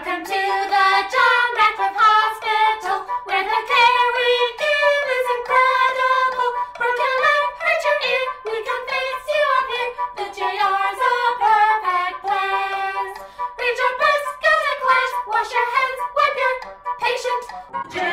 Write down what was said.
Welcome to the John Radcliffe Hospital, where the care we give is incredible. Broken leg, hurt your ear, we can fix you up here. The JR's a perfect place. Read your books, go to class, wash your hands, wipe your patient.